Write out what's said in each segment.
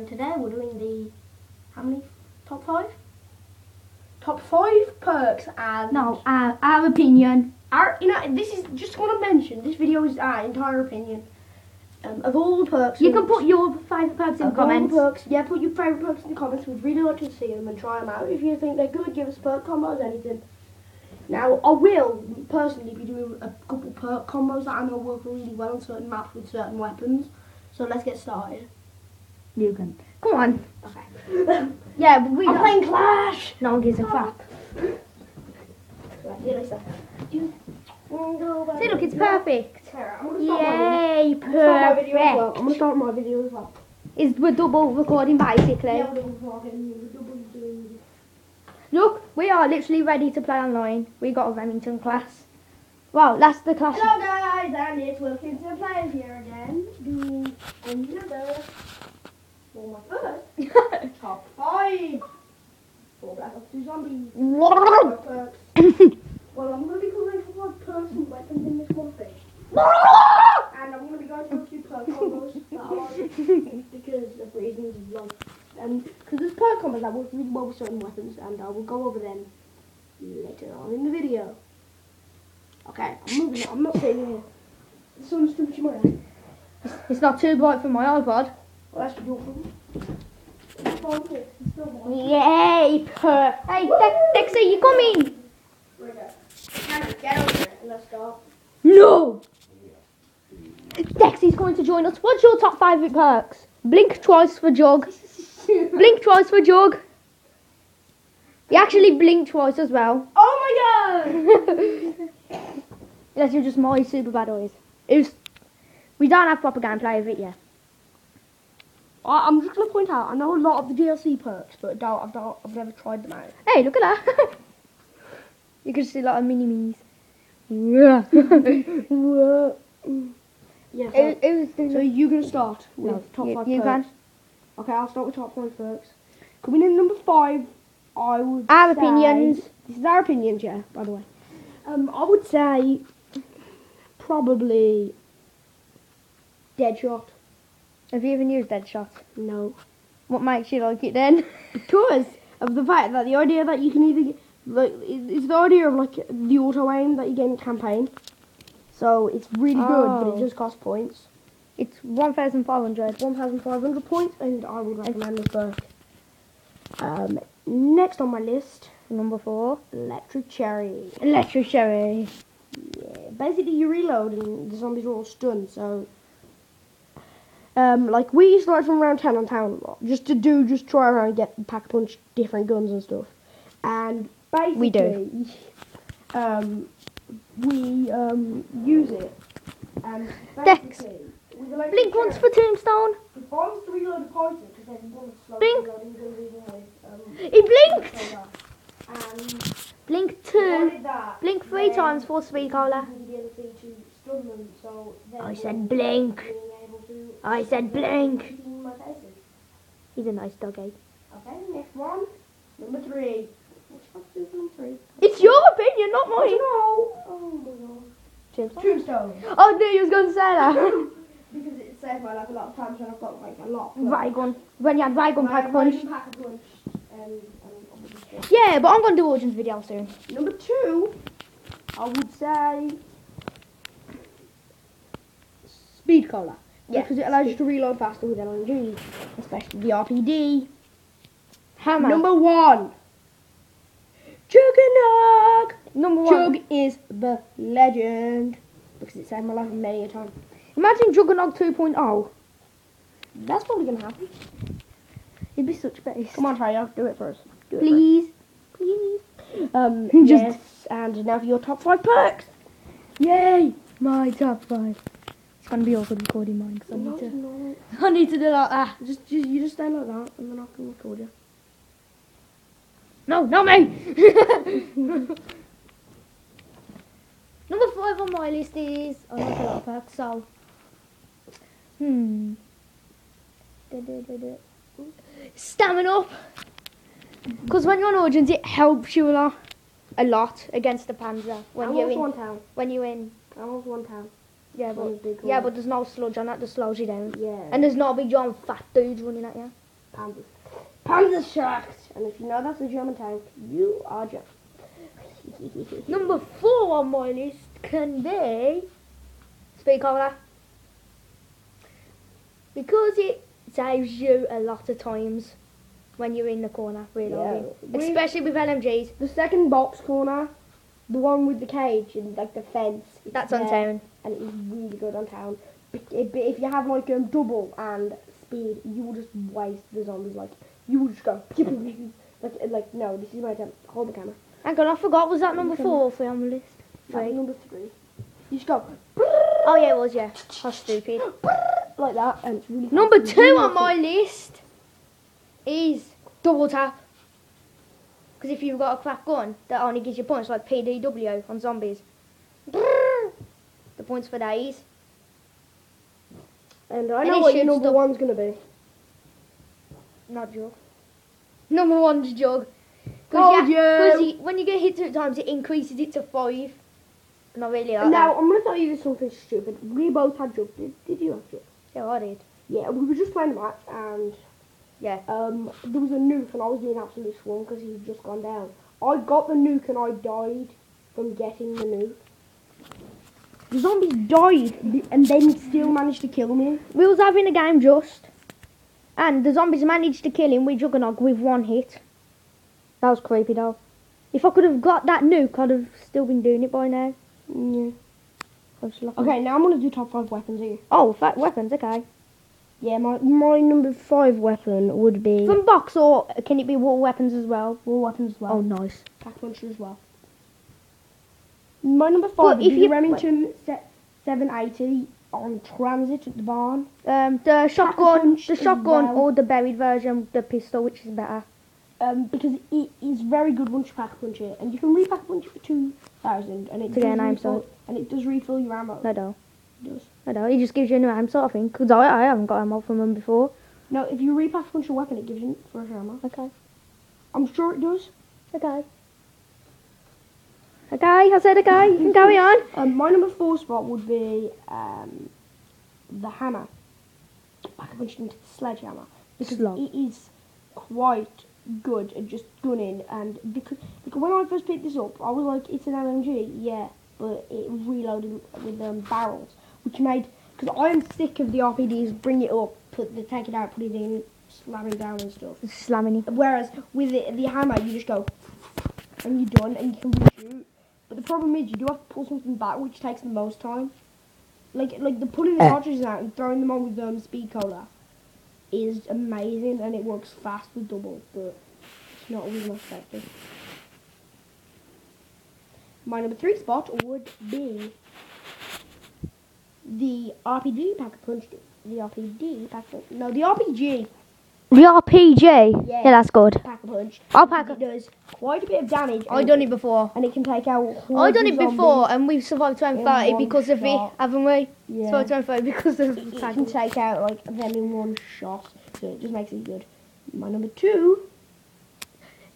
and today we're doing the how many top five? Top five perks and No, our, our opinion. our you know this is just want to mention this video is our entire opinion um, of all the perks. You can put your favourite perks in the comments. perks. Yeah, put your favourite perks in the comments. We'd really like to see them and try them out. If you think they're good, give us perk combos, anything. Now, I will personally be doing a couple perk combos that I know work really well on certain maps with certain weapons. So let's get started. You can. Come on. Okay. Yeah, but we I'm don't. playing Clash. No one gives a crap. Right, see you later. See, look, it's perfect. Sarah, I'm gonna start my Yay, I'm gonna start my video as well. I'm perfect. gonna start my video as well. Is we're double recording basically. Yeah, we're double talking, we're double doing. Look, we are literally ready to play online. We got a Remington class. Wow, that's the class. Hello guys, and it's Wilkinson Players here again, doing another for my first top five for Black Ops 2 Zombies. Five perks. Well, I'm going to be covering for one person weapons in this one thing. And I'm going to be going through a few perk combos that I like because of reasons like, and because there's perk combos that work really well with certain weapons, and I will go over them later on in the video. Okay, I'm moving. I'm not sitting here. The sun's too much in my eye. It's not too bright for my iPod. Well, that's your problem. It's fine, it's it's still mine. Yay. Hey, De- Dexter, you coming? Right there. Hannah, get over there and let's go. No. Dexy's going to join us. What's your top five perks? Blink twice for jog. Blink twice for jog. You actually blink twice as well. Oh my god! Unless you're just my super bad boys. It was, we don't have proper gameplay of it yet. I, I'm just gonna point out. I know a lot of the DLC perks, but I don't. I've, don't, I've never tried them out. Hey, look at that. you can see a lot of mini minis. Yeah. Yeah. So, it, it was so you gonna start with No, top you- five you perks? Okay, I'll start with top five perks. Coming in number five, I would. Our say- opinions. This is our opinions, yeah. By the way, um, I would say probably Deadshot. Have you even used Deadshot? No. What makes you like it then? because of the fact that the idea that you can either get, like it- it's the idea of like the auto aim that you get in campaign. So it's really good, but Oh. it just costs points. It's 1,500. One thousand five hundred points, and I would recommend this book. Um, next on my list, Number four. Electric Cherry. Electric Cherry. Yeah, basically you reload and the zombies are all stunned. So, um, like we used to like from around town on town a lot, just to do, just try around and get pack a punch different guns and stuff. And basically, We do. Um, we um use it and Dex. basically. with Electric Blink once for Tombstone. If I was to reload a Python, because then one slow Blink. reloading guns even with um. He blinked. And Blink two. Blink three times for Sweet Cola. using the ability to stun them, so I said blink. Being able to I said blink. in my faces. He's a nice doggy. Okay, next one. Number three. Which two number three? It's your opinion, not mine. Oh, don't. Oh my god. Tombstone. Tombstone. Oh, no, you was going to say that. because it saved my life a lot of times when I've got like a lot. of When you had Raygun pack a punch. Pack a punch. And, and Yeah, but I'm going to do Origins video soon. Number two, I would say speed cola. Yeah, because it allows you to reload faster with LMG, especially the RPD. Hammer. Number one, Juggernog. Number one. Jug is the legend because it saved my life many a time. Imagine Juggernog 2.0. That's probably gonna happen. It'd be such base. Come on, Freya, do it first. Do it Please. Please. Um, Just- yes, and now for your top five perks. Yay! My top five. To be awkward recording mine because I need to. no. I need to do like that. Just, just, you just stay like that, and then I can record you. No, not me. Number five on my list is I like a lot of perks, so hmm. Stamina up. Because when you're on Origins, it helps you a lot, a lot against the Panzer. When I'm you're in, one town. when you're in, I'm off one town. Yeah, but yeah, one. but there's no sludge on that that slows you down, Yeah. and there's not a big giant fat dudes running at you. Panzers. Panzerschacht! And if you know that's a German tank, you are German. Number four on my list can be speed cola. Because it saves you a lot of times when you're in the corner really. Yeah, Especially with LMGs. The second box corner, the one with the cage and like the fence. That's on town. And it is really good on town. But if, but if you have like um, double and speed, you will just waste the zombies. Like you will just go like like no. This is my attempt. Hold the camera. Hang on, I forgot. Was that number four on the list? Three. number three. You just go Oh yeah, it was yeah. How stupid. like that, and it's really. Number two Really on my list is double tap. Because if you've got a crack gun, that only gives you points like PDW on zombies. The points for days. And I And know it what your shoots number the- one's gonna be. Not jug. Number one's jug. Told Because you. when you get hit three times, it increases it to five. Not really like now. I'm gonna tell you something stupid. We both had jug. Did, did you have jug? Yeah, I did. Yeah, we were just playing a match and Yeah. um, there was a nuke and I was being absolutely swung because he'd just gone down. I got the nuke and I died from getting the nuke. The zombies died and then still managed to kill me. We was having a game just, and the zombies managed to kill him with Juggernog with one hit. That was creepy though. If I could have got that nuke, I'd have still been doing it by now. Yeah. I was lucky. Okay, now I'm gonna do top five weapons here. Oh, fat weapons. Okay. Yeah, my my number five weapon would be From box or can it be war weapons as well? war weapons as well. Oh, nice. pack puncher as well. My number five But if you- Remington se- 780 on TranZit at the barn. Um, the shotgun, the shotgun, well. or the buried version, the pistol, which is better. Um, because it is very good once you pack punch it, and you can repack punch it for two thousand, and it To get does an refill, and it does refill your ammo. No, no, It does. no, no. It just gives you a new ammo sort of thing. Because I, I haven't got ammo from them before. No, if you repack punch your weapon, it gives you fresh ammo. Okay. I'm sure it does. Okay. Okay, I said okay. You can carry on. Um, my number four spot would be um, the hammer. Pack punched into the sledgehammer because Slug. it is quite good at just gunning. And because, because when I first picked this up, I was like, it's an LMG, yeah, but it reloaded with um, barrels, which made because I am sick of the RPDs. Bring it up, put the take it out, put it in, slamming down and stuff. Slamming it. Whereas with the, the hammer, you just go and you're done and you can reshoot. Problem is you do have to pull something back, which takes the most time. Like like the pulling the cartridges out and throwing them on with um, speed cola is amazing and it works fast with double, but it's not always most effective. My number three spot would be the RPG pack punch. The RPG pack. No, the RPG RPG. Yeah. Yeah, that's good. pack a punch. I'll pack It a. does quite a bit of damage. I and done it before. and it can take out. I've done it before, and we've survived to in 30 one because of it, shot. haven't we? Yeah. Survived to 30 because of It, the it can take out like them in one shot, so it just makes it good. My number two,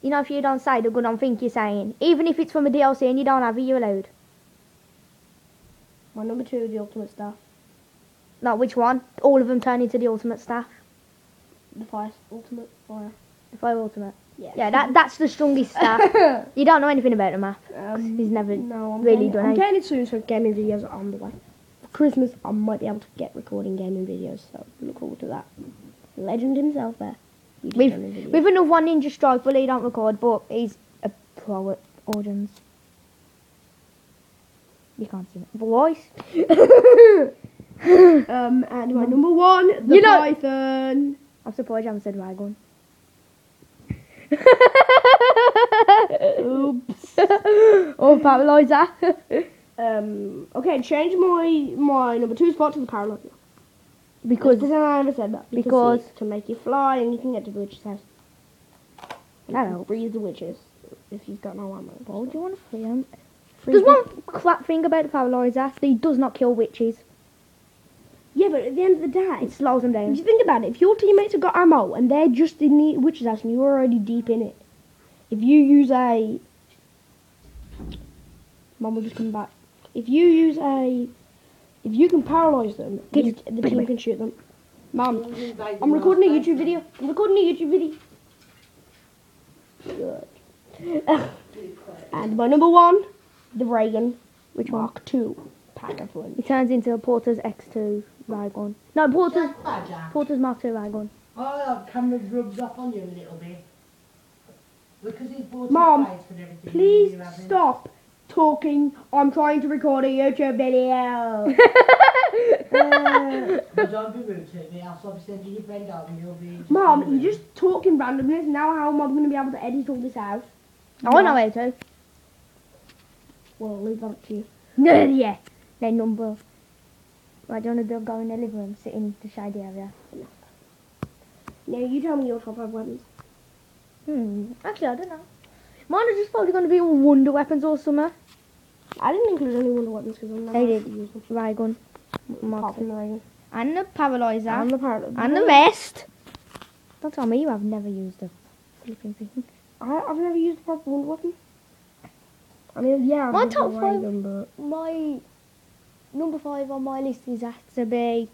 You know, if you don't say the good on think you're saying, even if it's from a DLC and you don't have it, you're allowed. my number two, is the ultimate staff, No, which one? All of them turn into the ultimate staff. The fire ultimate fire. The fire ultimate. Yeah. Yeah, that that's the strongest staff. you don't know anything about the map. um, He's never no, I'm really getting, done I'm getting it soon, so gaming videos are on the way. For Christmas, I might be able to get recording gaming videos, so look forward to that. Legend himself there. He We've, done his videos. we've another one Ninja Strike, but he don't record, but he's a pro at audience. You can't see it. Voice. Um, and my number one, the You know- Python. I'm surprised you haven't said Dragon. Oops. or Paralyzer. Um, okay, change my my number two spot to the paralyzer. because Because I never said that. Because- it can make you fly and you can get to the witch's house. You can helps. freeze the witches if you've got no ammo. why would you want to free him? Freeze There's one crap thing about the Paralyzer. He does not kill witches. Yeah, but at the end of the day, It slows them if down. you think about it, if your teammates have got ammo and they're just in the witch's house and you're already deep in it, if you use a, mum will just come back. If you use a, if you can paralyze them, the, Get- the team away. can shoot them. Mum, I'm recording a YouTube video. I'm recording a YouTube video. Good. and my number one, the Raygun Which? Mark II pack of one. It turns into a Porter's X2 Raygun. No, Porter's Jack Badger. Porter's Mark II Raygun. Oh, camera rubs off on you a little bit. Because he's bought Mom, and everything. Please stop talking. I'm trying to record a YouTube video. Uh, But don't be rude to me, I'll be sending your friend out and you'll be... Mom, you're just talking randomness. Now how am I going to be able to edit all this out? I know how to. Well, I'll leave that up to you. No, yeah. Then number. Right, do you want to go in the living room, sit in the shady area? Now you tell me your top five weapons. Hmm. Actually, I don't know. Mine are just probably going to be all wonder weapons all summer. I didn't include any wonder weapons because I'm not They did. to use them. Raygun. Mark Apart II. from the Raygun. And the paralyzer. And the parrot. And the vest. Don't tell me you have never used a flipping thing. I, I've never used a proper wonder weapon. I mean, yeah. I've My top five- but My number five on my list is has to be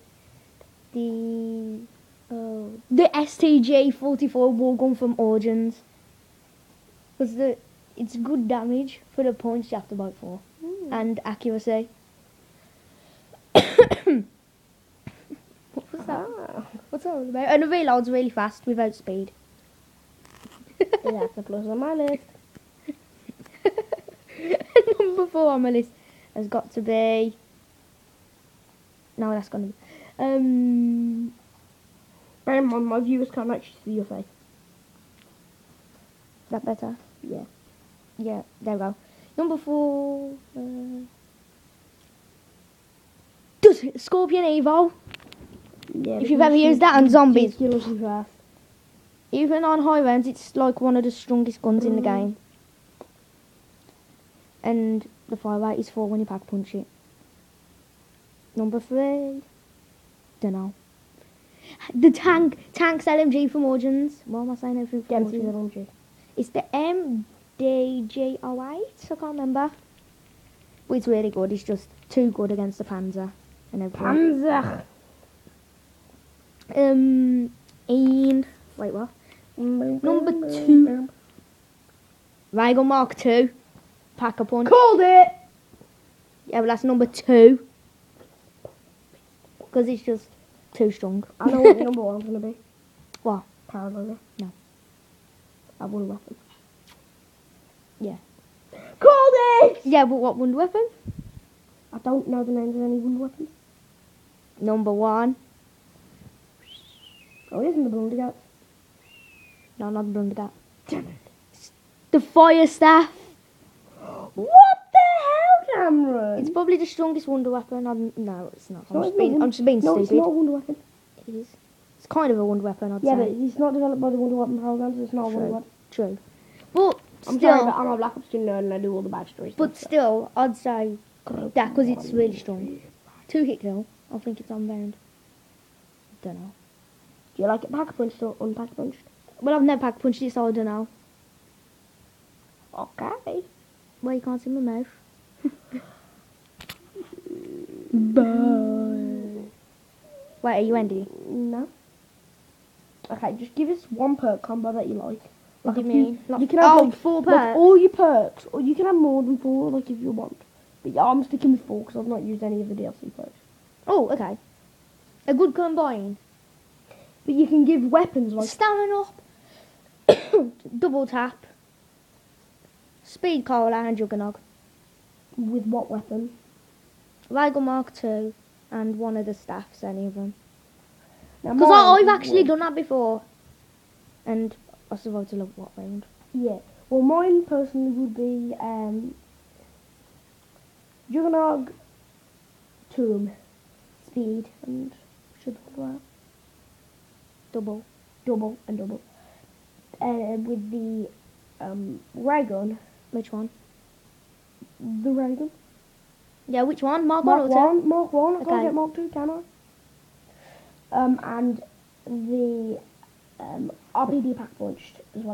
the uh, the STG 44 war gun from Origins. Because the it's good damage for the points you have to vote for and accuracy. what was that? What's that all about? And the reload's really fast without speed. yeah, that's a plus on my list. Number four on my list has got to be. No, that's gonna be. Um, Bear in mind, my viewers can't actually see your face. Is that better. Yeah. Yeah, there we go. Number four. Uh, does Scorpion Evo. Yeah. If you've ever used that on zombies. Even on high rounds, it's like one of the strongest guns in the Mm. game. And the fire rate is four when you pack punch it. Number three. Dunno. The tank, tanks LMG from Origins. What am I saying? From Dempsey's LMG. It's the MDG08. I can't remember. But it's really good. It's just too good against the Panzer and everything. Panzer. Um, in wait what? Number two. Raygun Mark Two. Pack a punch. Called it. Yeah, but that's number two. Because it's just too strong. I know what number one's gonna be. What? Paralyzer. No. I a weapon. Yeah. Called it. Yeah, but what wonder weapon? I don't know the names of any wonder weapons. Number one. Oh, it isn't the Blundergat. No, not the Blundergat. Damn it. The Fire Staff. What Cameron? It's probably the strongest wonder weapon. I'm, no, it's not. I'm No, just it's being, not I'm just being no, it's not a wonder weapon. It is. It's kind of a wonder weapon, I'd Yeah, say. but it's not developed by the Wonder Weapon program, so it's not a wonder weapon. True. Well, I'm still, sorry, but I'm a Black Ops 2 nerd and I do all the backstories. but still, I'd say that because it's really strong. Two hit kill. I think it's unbound. round. Don't know. Do you like it pack punched or unpack punched? Well, I've never pack punched it, so I don't know. Okay. Well, you can't see my mouth. Wait, are you ending? No. Okay, just give us one perk combo that you like. What do you you- mean? Like- you can have oh, like, four like perks? all your perks, or you can have more than four, like if you want. But yeah, I'm sticking with four because I've not used any of the DLC perks. Oh, okay. A good combine. But you can give weapons like Stamina up. Double tap. Speed cola and juggernog. With what weapon? Raygun Mark II and one of the staffs, any of them. Because I've actually was- done that before. And I survived a lot what round. Yeah. Well, mine personally would be um, Juggernog, Tomb, Speed, and should well, Double. double and double. Uh, with the um, Which one? The ray gun. Yeah, which one? Mark, Mark 1 or 2? one, Mark one. I Okay. can't get Mark two, can I? Um, and the um, RPD pack punched as well.